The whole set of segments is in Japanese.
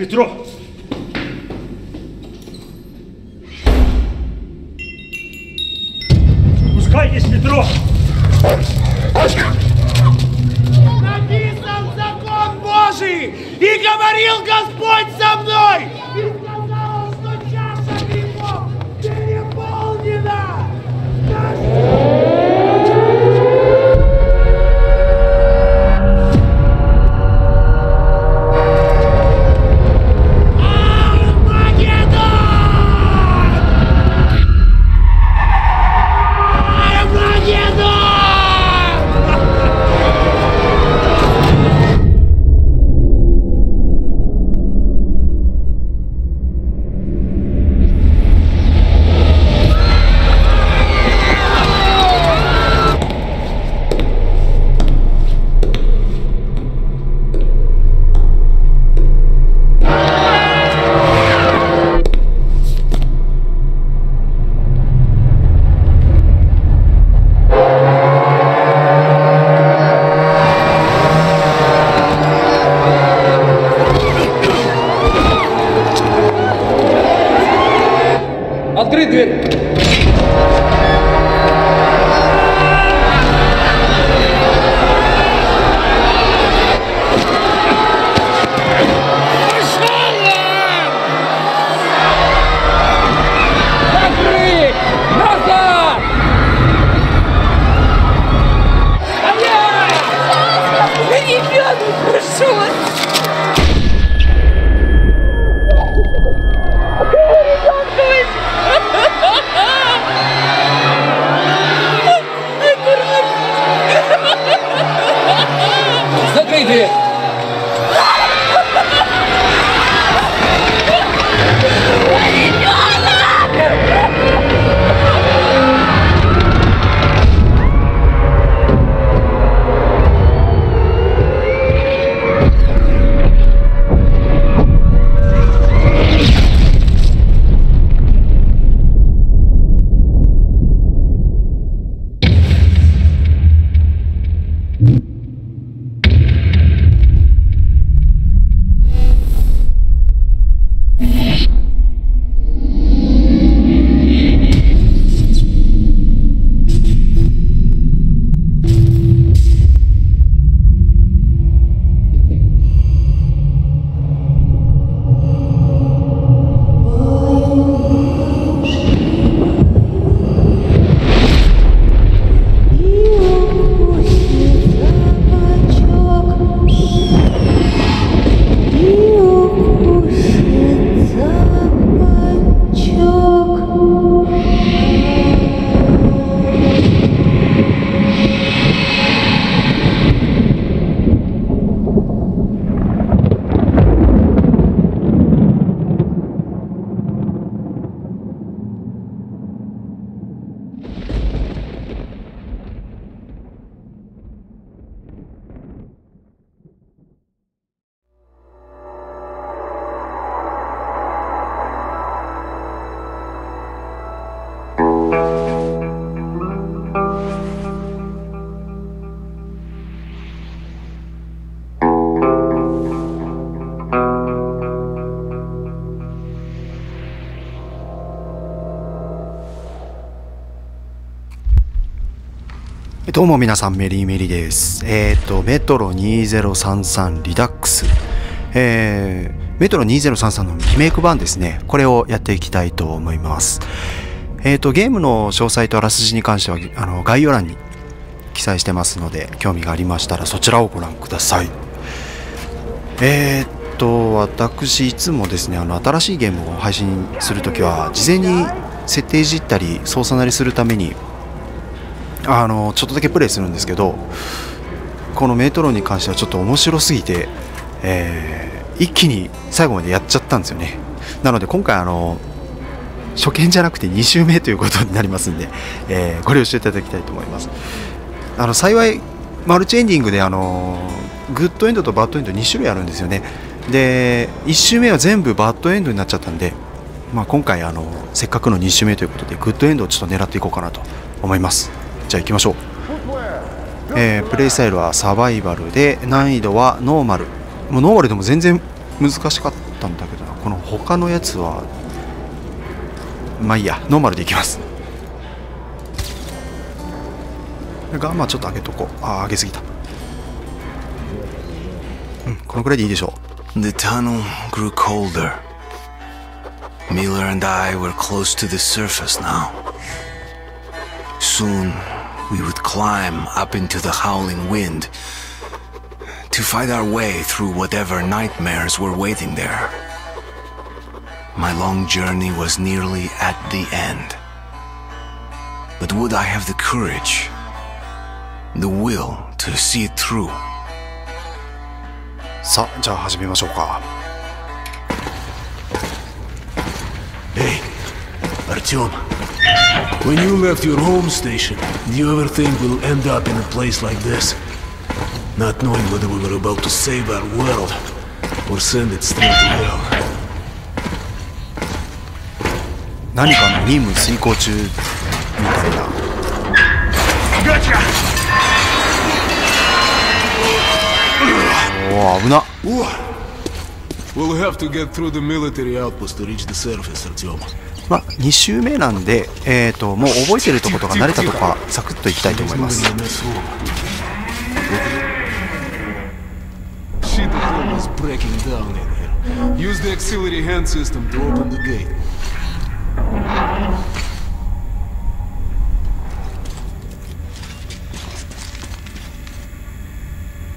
Метро. Спускайтесь в метро. Написан закон Божий, и говорил Господь со мной, どうも皆さんメリーメリーです。えっ、と、メトロ2033リダックス。えー、メトロ2033のリメイク版ですね。これをやっていきたいと思います。えっ、と、ゲームの詳細とあらすじに関しては、あの、概要欄に記載してますので、興味がありましたらそちらをご覧ください。えーと、私、いつもですね、あの、新しいゲームを配信するときは、事前に設定いじったり、操作なりするために、あの、ちょっとだけプレイするんですけど、このメトロンに関してはちょっと面白すぎて、えー一気に最後までやっちゃったんですよね。なので、今回、あの、初見じゃなくて2周目ということになりますんで、えーご了承いただきたいと思います。あの幸いマルチエンディングであのグッドエンドとバッドエンド2種類あるんですよねで1周目は全部バッドエンドになっちゃったんで、まあ、今回あのせっかくの2周目ということでグッドエンドをちょっと狙っていこうかなと思いますじゃあ行きましょう。えープレイスタイルはサバイバルで難易度はノーマル。もうノーマルでも全然難しかったんだけどな。この他のやつはまあいいやノーマルでいきます。ガンマちょっと上げとこう。あー上げすぎた。うんこのくらいでいいでしょう。The tunnel grew colder. Miller and I were close to the surface now. Soon, we would climb up into the howling wind to fight our way through whatever nightmares were waiting there. My long journey was nearly at the end. But would I have the courage, the will to see it through? さあじゃあ始めましょうか Hey, Artyom. When you left your home station, did you ever think we'll end up in a place like this? Not knowing whether we were about to save our world or send it straight to hell. 何かの任務遂行中みたいな Gotcha! おお危な We'll have to get through the military outpost to reach the surface, Artyom. まあ2周目なんでえっ、ともう覚えてるとことか慣れたとこはサクッといきたいと思います breaking down in here. Use the auxiliary hand system to open the gate.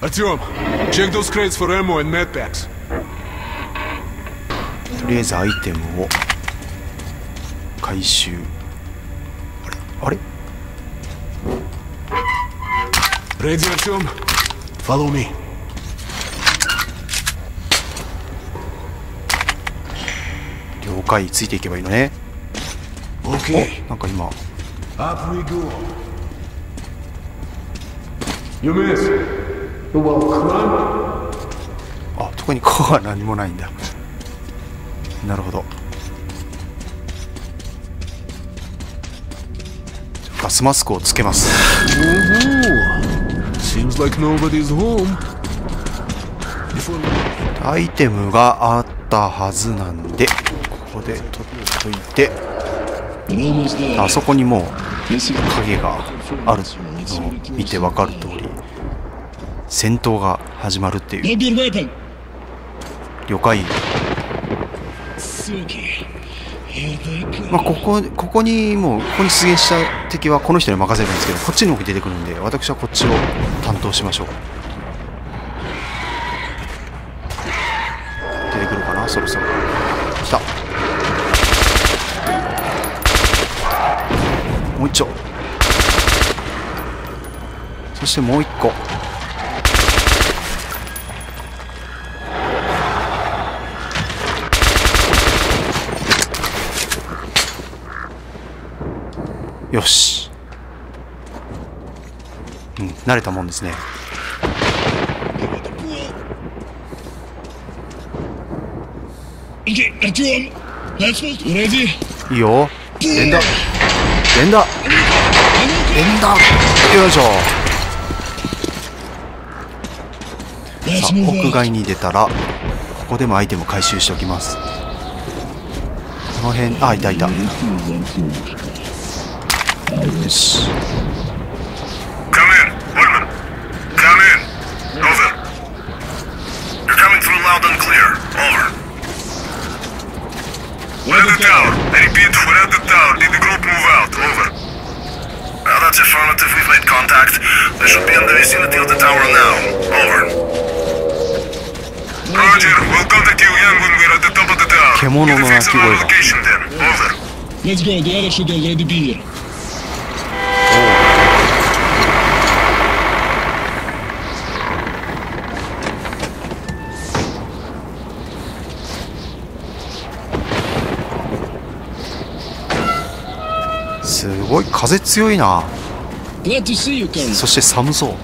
Artyom, check those crates for ammo and med packs. とりあえずアイテムを回収。あれ？あれ？レディアチョンフォローミー了解。ついていけばいいのね。オーケーなんか今。あ特にここは何もないんだ。なるほど。ガスマスクをつけます.アイテムがあったはずなんでここで取っといてあそこにもう影があるのを見て分かる通り戦闘が始まるっていう!了解 Suki. Here they come. まあ、ここここにもうここに出現した敵はこの人に任せるんですけどこっちの方に出てくるんで私はこっちを担当しましょう。出てくるかな？そろそろ。来た。もう一丁。そしてもう一個。よし。うん慣れたもんですね?いいよ。連打。連打。連打。よいしょ。さあ屋.外に出たらここでもアイテム回収しておきます。この辺あいたいたよし Come in, Woodman. Come in. Over. You're coming through loud and clear. Over. We're at the tower. I repeat, we're at the tower. Did the group move out? Over. Well, that's affirmative. We've made contact. They should be in the vicinity of the tower now. Over. Roger. We'll contact you again when we're at the top of the tower. Kemono Get a no fix on location then. Over. Let's go, the others should 風強いな。そして寒そう。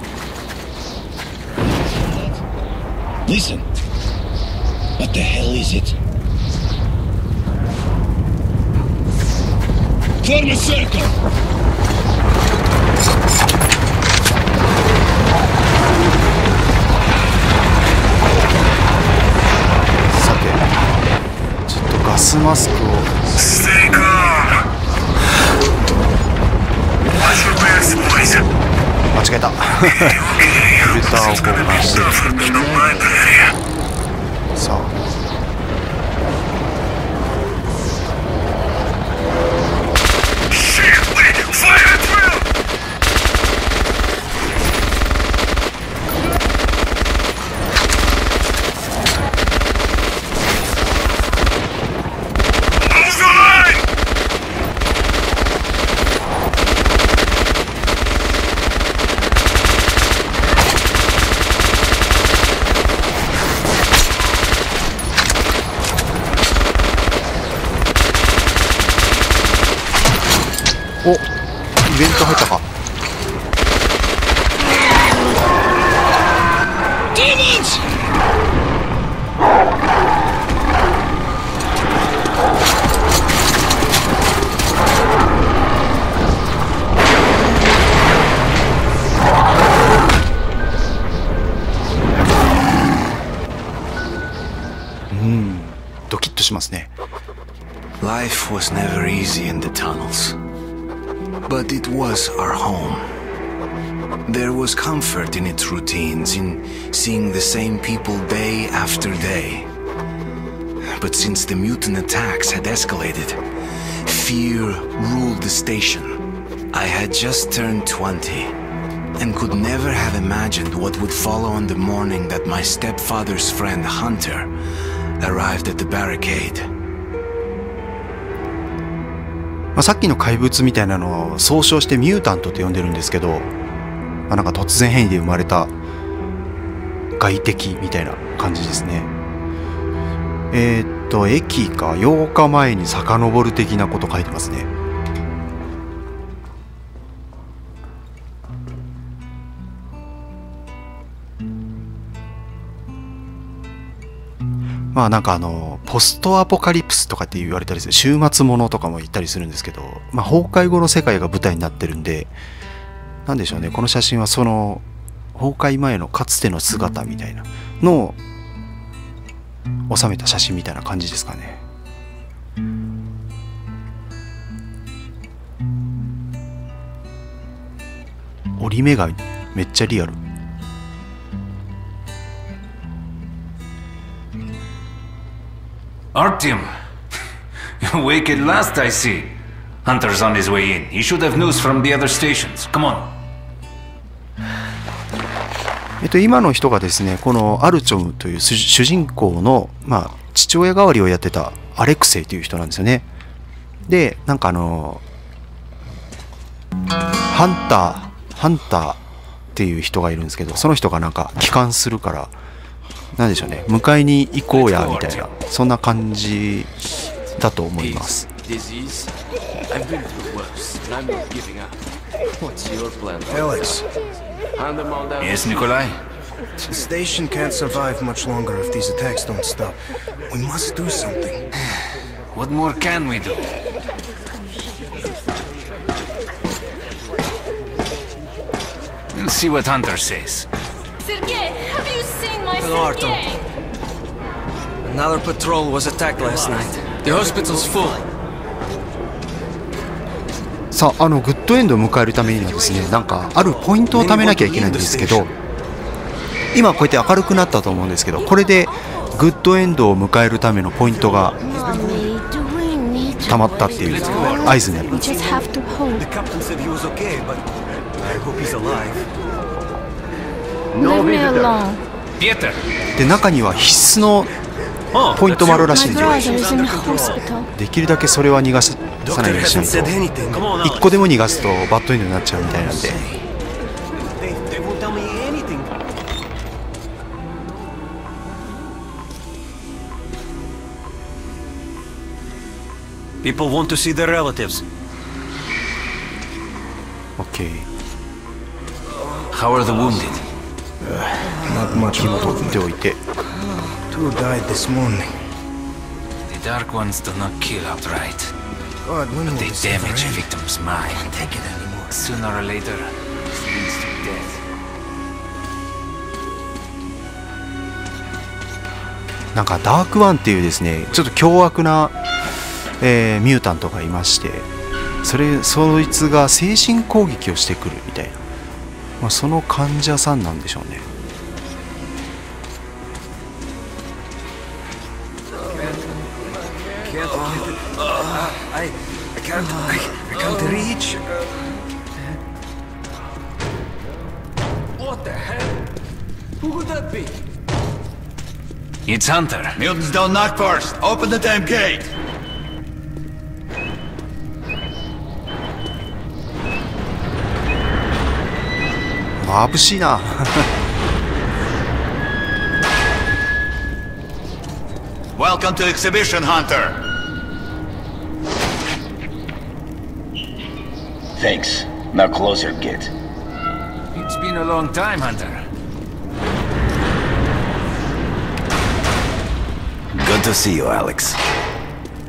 さてちょっとガスマスクを。間違えた。フィルターを交換してさあ。Demons! ドキッとしますね Life was never easy in the tunnels. But it was our home. There was comfort in its routines, in seeing the same people day after day. But since the mutant attacks had escalated, fear ruled the station. I had just turned 20 and could never have imagined what would follow on the morning that my stepfather's friend Hunter arrived at the barricade. まあ、さっきの怪物みたいなのを総称してミュータントと呼んでるんですけど、 まあ、なんか突然変異で生まれた外敵みたいな感じですね。えーっと駅か8日前に遡る的なこと書いてますね。まあなんかあのポストアポカリプスとかって言われたりする週末ものとかも言ったりするんですけど、まあ、崩壊後の世界が舞台になってるんでなんでしょうねこの写真はその崩壊前のかつての姿みたいなのを収めた写真みたいな感じですかね折り目がめっちゃリアル Artyom! You're awake at last, I see. Hunter's on his way in. He should have news from the other stations. Come on. と、今の人がですねこのアルチョムという主人公の、まあ、父親代わりをやってたアレクセイという人なんですよね。でなんかあのハンターハンターっていう人がいるんですけどその人がなんか帰還するからなんでしょうね迎えに行こうやみたいなそんな感じだと思います。Disease? I've been through worse, and I'm not giving up. What's your plan? Alex, Hand them all down. Yes, Nikolai? the station can't survive much longer if these attacks don't stop. We must do something. What more can we do? We'll see what Hunter says. Sergei, have you seen my Hello, Artem. Sergei? Another patrol was attacked last night. The hospital's full. さああのグッドエンドを迎えるためにはですねなんかあるポイントを貯めなきゃいけないんですけど今こうやって明るくなったと思うんですけどこれでグッドエンドを迎えるためのポイントが溜まったっていう合図になります!で中には必須のポイントもあるらしいんでできるだけそれは逃がさないようしいと。一個でも逃がすとバッドエンドになっちゃうみたいなんで。オッケー How あ気を取っておいて。Two died this morning. The Dark Ones do not kill outright. God, when will They damage a victim's mind. Take it anymore. Sooner or later, this leads to death. なんかダークワンっていうですねちょっと凶悪なえーミュータントがいましてそれそいつが精神攻撃をしてくるみたいな、まあ、その患者さんなんでしょうね can't. I, I can't oh. reach. What the hell? Who would that be? It's Hunter. Mutants don't knock first. Open the damn gate. 마부시나. Welcome to Exhibition Hunter. Thanks. Now close your gate. It's been a long time, Hunter. Good to see you, Alex.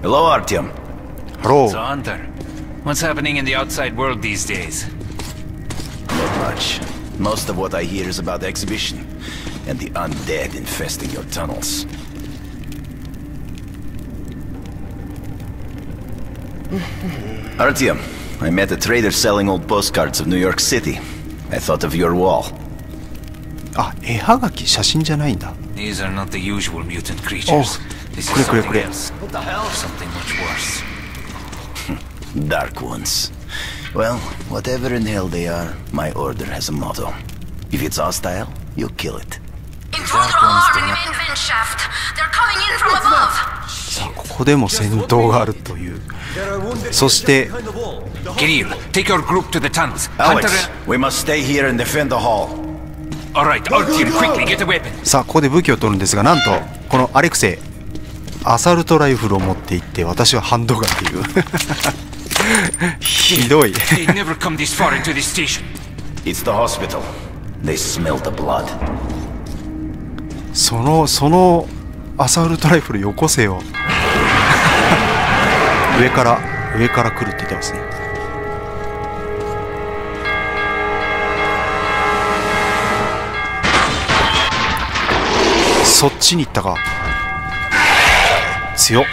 Hello, Artyom. Hello. So, Hunter, what's happening in the outside world these days? Not much. Most of what I hear is about the exhibition and the undead infesting your tunnels. Artyom, I met a trader selling old postcards of New York City. I thought of your wall. あ絵はがき写真じゃないんだ These are not the usual mutant creatures. This is quick, quick, something quick. else. What the hell? Something much worse. Dark ones. Well, whatever in hell they are, my order has a motto. If it's hostile, you kill it. Intruder alarm in your main vent shaft. They're coming in from above. さあここでも戦闘があるというそして Kirill, take your group to the tunnels. Alex, we must stay here and defend the hall. all right, Artyom, quickly get a weapon. さあここで武器を取るんですがなんとこのアレクセイアサルトライフルを持っていって私はハンドガンっていうひどい They never come this far into this station. It's the hospital. They smell the blood. そのそのアサルトライフルよこせよ上から上から来るって言ってますねそっちに行ったか。強っ。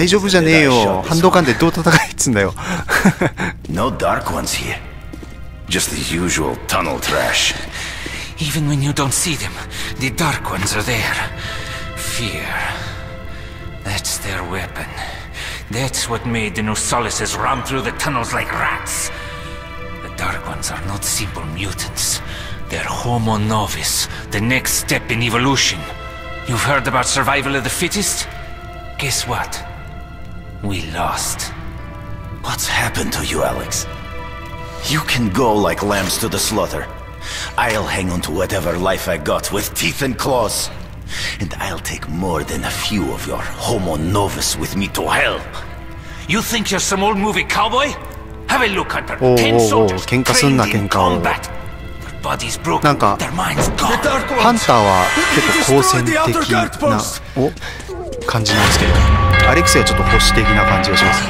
大丈夫じゃねえよ反動感でどう戦えっつんだよ No dark ones here. Just the usual tunnel trash. Even when you don't see them, the Dark Ones are there. Fear. That's their weapon. That's what made the Nosalises run through the tunnels like rats. The Dark Ones are not simple mutants. They're Homo Novus, the next step in evolution. You've heard about survival of the fittest? Guess what? We lost. What's happened to you, Alex? You can go like lambs to the slaughter. I'll hang on to whatever life I got with teeth and claws. And I'll take more than a few of your Homo novus with me to hell. You think you're some old movie cowboy? Have a look, Hunter. おう Ten おうおう soldiers 喧嘩すんな trained in 喧嘩を combat. Their bodies broken, なんか their minds gone. ハンターは結構好戦的なお感じなんですけれど アレクセイはちょっと保守的な感じがします。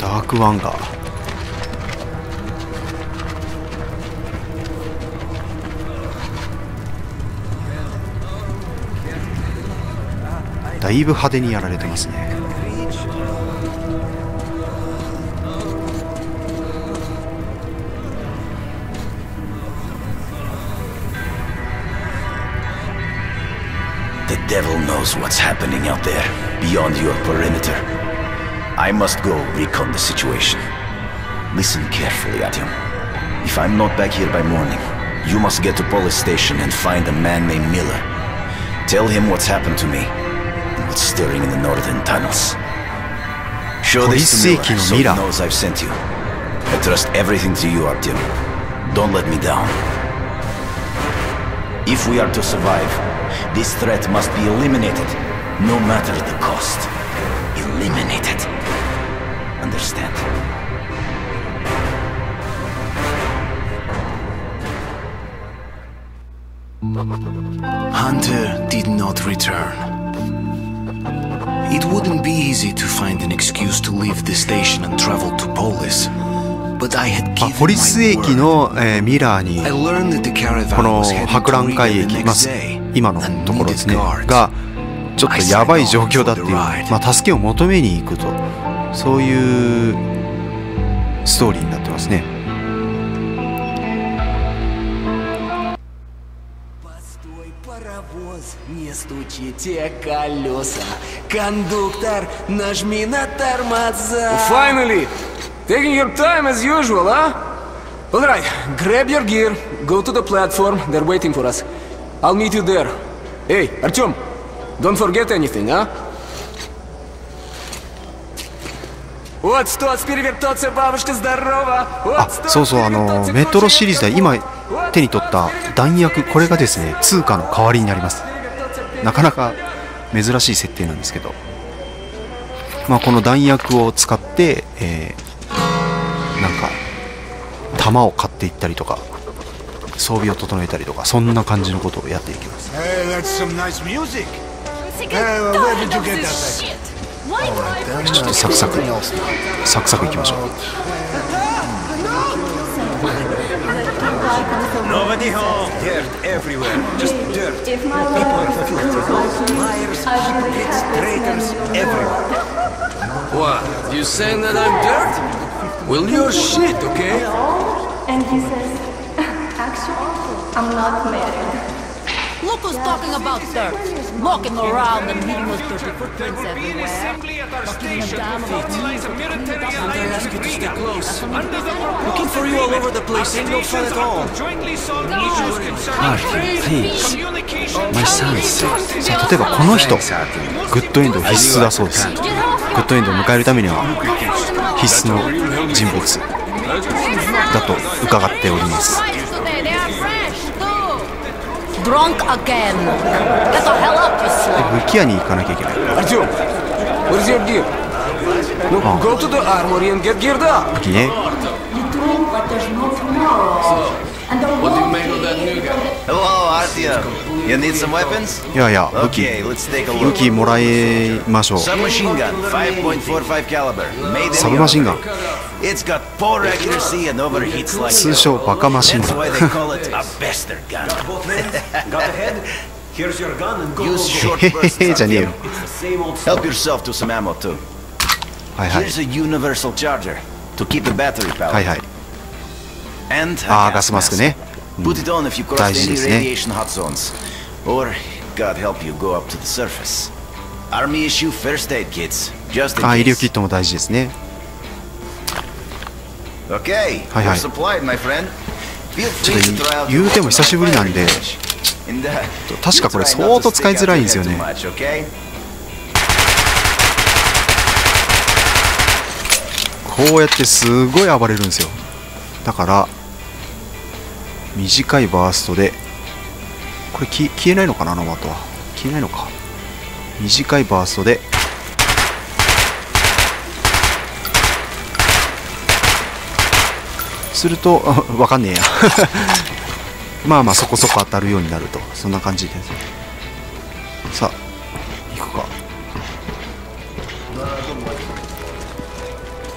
ダークワンガー。だいぶ派手にやられてますね。Devil knows what's happening out there, beyond your perimeter. I must go recon the situation. Listen carefully, Artyom. If I'm not back here by morning, you must get to police station and find a man named Miller. Tell him what's happened to me and what's stirring in the northern tunnels. Show this to Miller so he knows I've sent you. I trust everything to you, Artyom. Don't let me down. If we are to survive, this threat must be eliminated, no matter the cost. Eliminated. Understand? Hunter did not return. It wouldn't be easy to find an excuse to leave the station and travel to Polis. But I had あ given ポリス my 駅 word. の、えーミラーに I learned that the こ caravan の was heading 博 to 覧会 Riga the 駅、まあ next day 今の and ところですね needed guards. がちょっとやばい状況だっていう、まあ、助けを求めに行くとそういうストーリーになってますね Постой, паровоз, не стучите колеса. Кондуктор, нажми на тормоза. Finally! Taking your time as usual, huh? Alright, grab your gear, go to the platform, they're waiting for us. I'll meet you there. Hey, Artyom, don't forget anything, huh? Вот что, с перевертоться, бабушка, здорово! あ Вот что, そうそうあのメトロシリーズで今手に取った弾薬これがですね通貨の代わりになりますなかなか珍しい設定なんですけど、まあ、この弾薬を使って、えーなんか弾を買っていったりとか 装備を整えたりとかそんな感じのことをやっていきます。ちょっとサクサクサクサクいきましょう。I'm not married. Look who's talking about dirt. Walking around and leaving those dirty footprints everywhere. Fucking a damn I ask you to stay close. Looking for you all over the place ain't no fun at all. Martin, please. My son さあ例えばこの人グッドエンド必須だそうですグッドエンドを迎えるためには必須の人物だと伺っております Drunk again. Get the hell up, you で slob. 武器屋に行かなきゃいけない Artyom, where's your gear? No, go to the armory and get geared up. 武器ね You drink like there's no tomorrow. And the What do you world make of that new guy? Hello, Artyom. You need some weapons? いやいや武器 Okay, let's take a 武 look. 器もらいましょう Submachine gun, 5.45 caliber. Made in サブマシンガン It's got poor accuracy and overheats like 通称バカマシンガ That's ン why they call it a bastard gun. Got a head? Here's your gun and go. Use short へ bursts, へへじゃねえよ It's the same old Help yourself to some ammo too. はいはい Here's a universal charger to keep the battery power. はいはい And a ああ gas ガスマスク mask. ね Put it on if you cross 大事 any ですね radiation hot zones. Or, God help you, go up to the surface. Army issue first aid kits, just in ああ医療キ case. ットも大事ですね Okay, はいはい you're supplied, my friend. Feel ちょ free っ to と try out 言うても久しぶりなんで uh, 確かこれ相当使いづらいんですよね?こうやってすごい暴れるんですよだから短いバーストで。これ消えないのかなあの的は。消えないのか。短いバーストで。するとあ わかんねえや。まあまあそこそこ当たるようになると。そんな感じです。さあ行くか。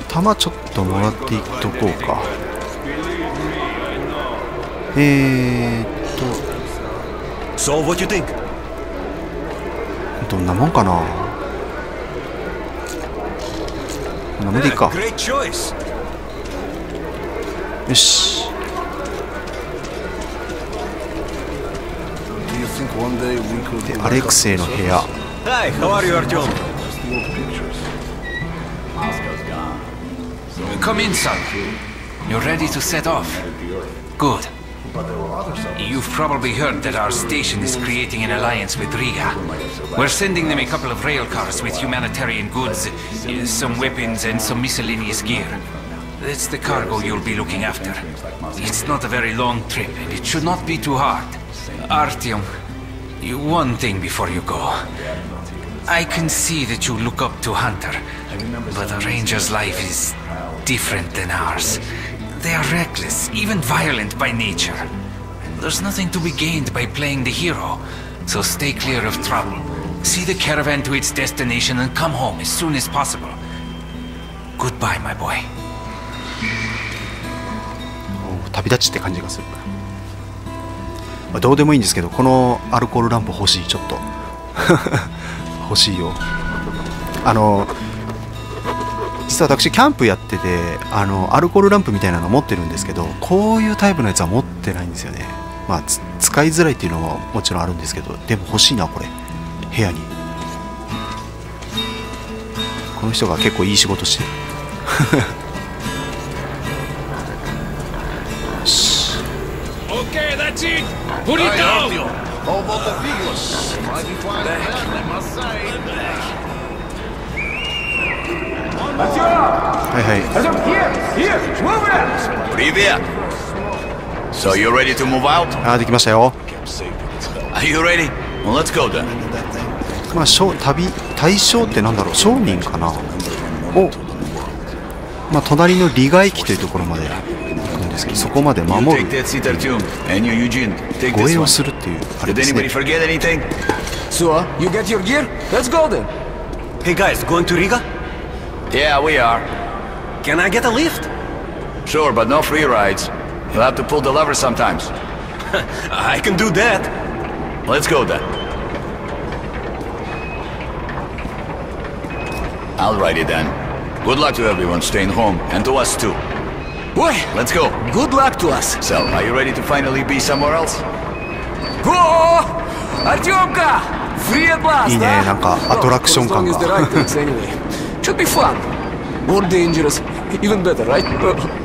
弾ちょっともらっていっとこうか。えー、っ So, what you think? とどんなもんかなこんなもんでいいか Great choice. よしでアレクセイの部屋 Hi, how are you, Artyom? Come in, son. You're ready to set off. Good. You've probably heard that our station is creating an alliance with Riga. We're sending them a couple of rail cars with humanitarian goods, some weapons, and some miscellaneous gear. That's the cargo you'll be looking after. It's not a very long trip, and it should not be too hard. Artyom, one thing before you go. I can see that you look up to Hunter, but a ranger's life is different than ours. They are reckless, even violent by nature. There's nothing to be gained by playing the hero, so stay clear of trouble. See the caravan to its destination and come home as soon as possible. Goodbye, my boy. 旅立ちって感じがする、まあ、どうでもいいんですけどこのアルコールランプ欲しいちょっと欲しいよあの 実は私キャンプやっててあのアルコールランプみたいなの持ってるんですけどこういうタイプのやつは持ってないんですよね。まあつ使いづらいっていうのももちろんあるんですけどでも欲しいなこれ。部屋に。この人が結構いい仕事してる。Okay, that's it. Put it down. はい Here, here, move it! Привет! So you ready to move out? あーできましたよ Are you ready? Well, let's go then. まあ商旅対象ってなんだろう商人かなをまあ隣の利害機というところまで行くんですけどそこまで You 守 take る that seat, Artyom, and you, Eugene, take 護 this 衛 one. をするっていうあれ Did ですね anybody forget anything? So, you get your gear? Let's go then. Hey guys, going to Riga? Yeah, we are. Can I get a lift? Sure, but no free rides. You'll have to pull the lever sometimes. I can do that. Let's go then. I'll ride it then. Good luck to everyone staying home, and to us too. Boy, Let's go. good luck to us. So, are you ready to finally be somewhere else? Go! Artyomka! Free at last, いいね huh? なんかアトラクション As 感 long as the right が things anyway. Should be fun. More dangerous. Even better, right?